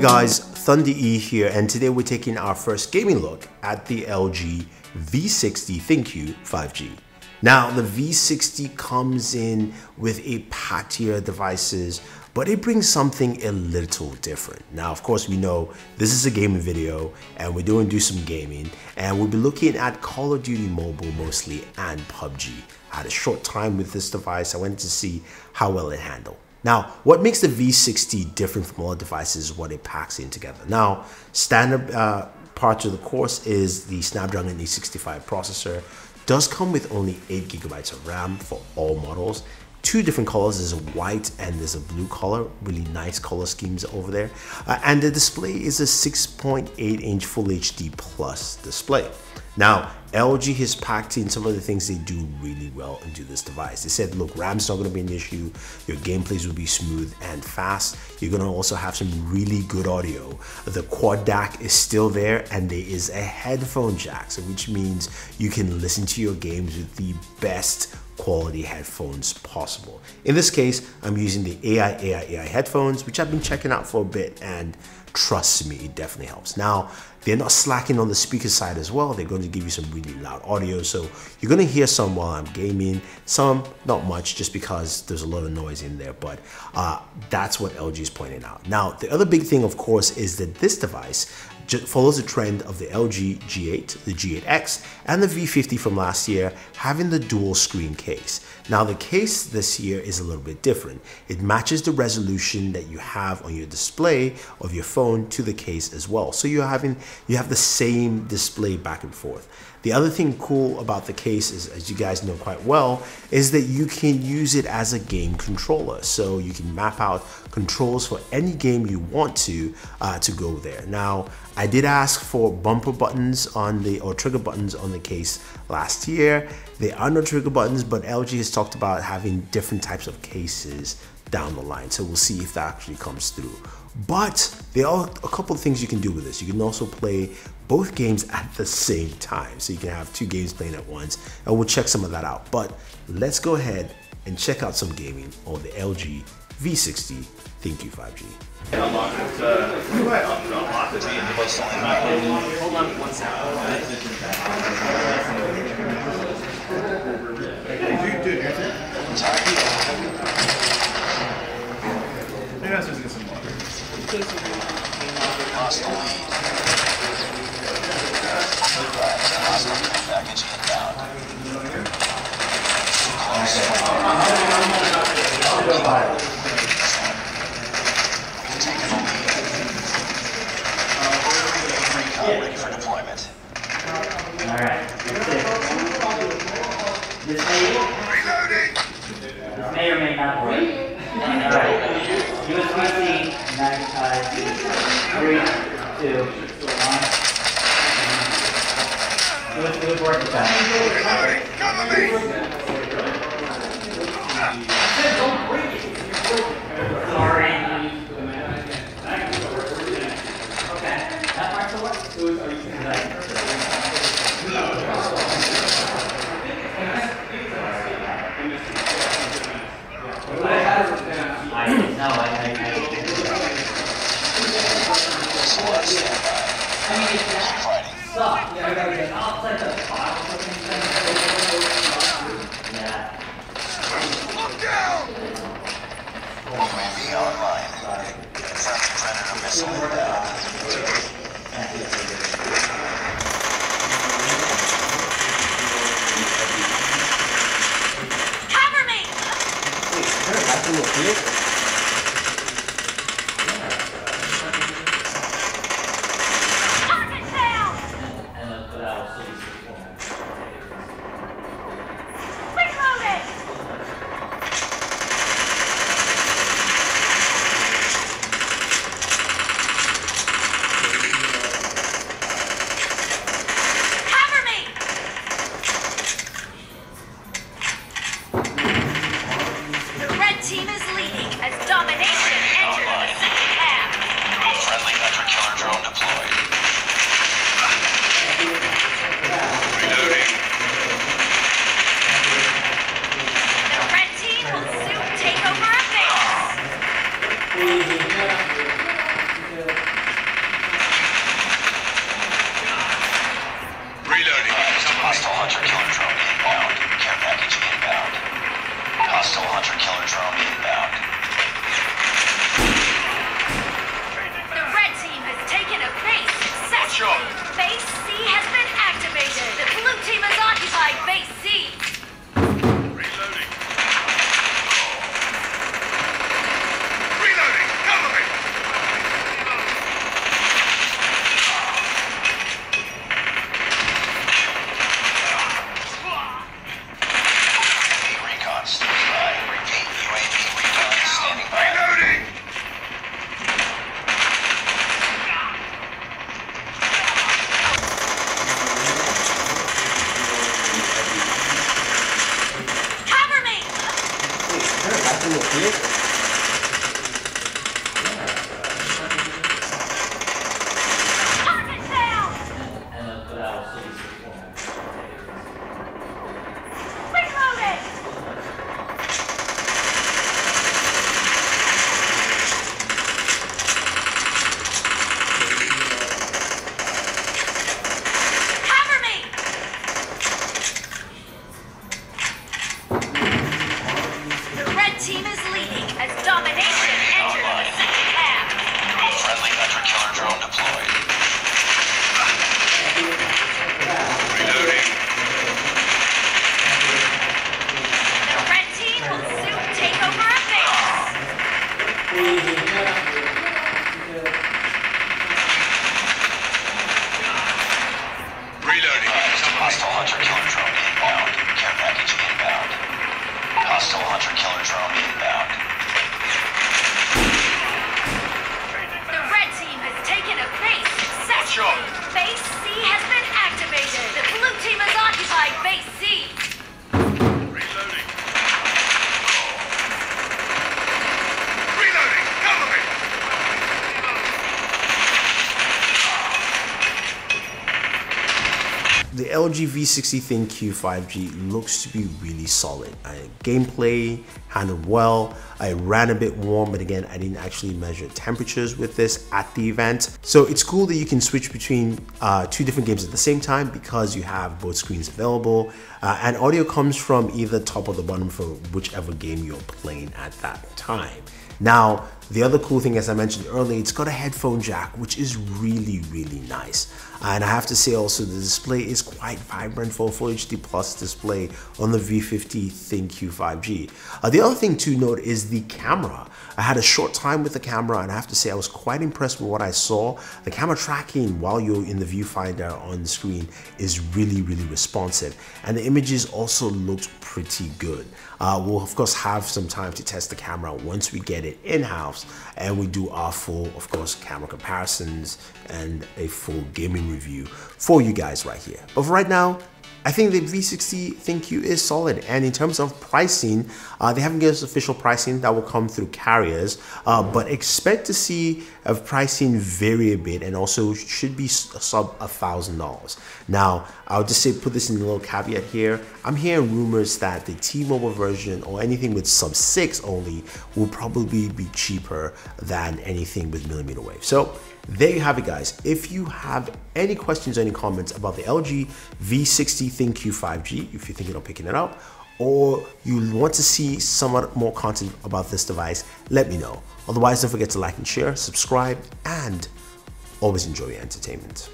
Hey guys, Thunder E here and today we're taking our first gaming look at the LG V60 ThinQ 5G. Now the V60 comes in with a packed devices but it brings something a little different. Now of course we know this is a gaming video and we're doing do some gaming and we'll be looking at Call of Duty Mobile mostly and PUBG. I had a short time with this device, I wanted to see how well it handled. Now, what makes the V60 different from other devices is what it packs in together. Now, standard uh, part of the course is the Snapdragon 865 processor. Does come with only 8 gigabytes of RAM for all models two different colors. There's a white and there's a blue color. Really nice color schemes over there. Uh, and the display is a 6.8 inch Full HD Plus display. Now, LG has packed in some of the things they do really well into this device. They said, look, RAM's not gonna be an issue. Your gameplays will be smooth and fast. You're gonna also have some really good audio. The quad DAC is still there and there is a headphone jack, so which means you can listen to your games with the best quality headphones possible. In this case, I'm using the AIAIAI headphones, which I've been checking out for a bit and trust me, it definitely helps. Now, they're not slacking on the speaker side as well. They're going to give you some really loud audio. So you're going to hear some while I'm gaming, some not much just because there's a lot of noise in there, but uh, that's what LG is pointing out. Now, the other big thing, of course, is that this device follows the trend of the LG G8, the G8X, and the V50 from last year having the dual screen case. Now the case this year is a little bit different. It matches the resolution that you have on your display of your phone to the case as well. So you're having, you have the same display back and forth. The other thing cool about the case is, as you guys know quite well, is that you can use it as a game controller. So you can map out controls for any game you want to uh, to go there. Now, I did ask for bumper buttons on the or trigger buttons on the case last year. There are no trigger buttons, but LG has talked about having different types of cases down the line. So we'll see if that actually comes through. But there are a couple of things you can do with this. You can also play both games at the same time. So you can have two games playing at once and we'll check some of that out. But let's go ahead and check out some gaming on the LG V60 ThinQ 5G. Unlock it. Uh, unlock it. Hold on one second. Dude, dude, Maybe I was just get some water. Close. ready for deployment. All right. This may, this may or may not work. All right. USB-C magnetized. Three, two, one. It would, it would work with that. Sorry. UAV online. Sending Predator missile inbound. Cover me! Wait, is there a back in? Hostile hunter killer drone inbound. Care package inbound. Hostile hunter killer drone inbound. espectáculo Hostile Hunter LG V60 ThinQ 5G looks to be really solid. Uh, gameplay handled well. I ran a bit warm, but again, I didn't actually measure temperatures with this at the event. So it's cool that you can switch between uh, two different games at the same time because you have both screens available. Uh, and audio comes from either top or the bottom for whichever game you're playing at that time. Now, the other cool thing, as I mentioned earlier, it's got a headphone jack, which is really, really nice. And I have to say also, the display is quite vibrant for a Full HD Plus display on the V50 ThinQ 5G. Uh, the other thing to note is the camera. I had a short time with the camera and I have to say I was quite impressed with what I saw. The camera tracking while you're in the viewfinder on the screen is really, really responsive. And the images also looked pretty good. Uh, we'll of course have some time to test the camera once we get it in-house and we do our full, of course, camera comparisons and a full gaming review for you guys right here. But right now, I think the V60 ThinQ is solid. And in terms of pricing, uh, they haven't given us official pricing that will come through carriers, uh, but expect to see a pricing vary a bit and also should be sub a thousand dollars. Now, I'll just say put this in a little caveat here. I'm hearing rumors that the T-Mobile version or anything with sub six only will probably be cheaper than anything with millimeter wave. So there you have it guys. If you have any questions or any comments about the LG V60 ThinQ 5G, if you're thinking of picking it up, or you want to see somewhat more content about this device, let me know. Otherwise, don't forget to like and share, subscribe, and always enjoy your entertainment.